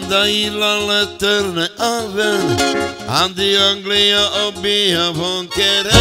Andai la letterne aven Andi Anglia obia von querer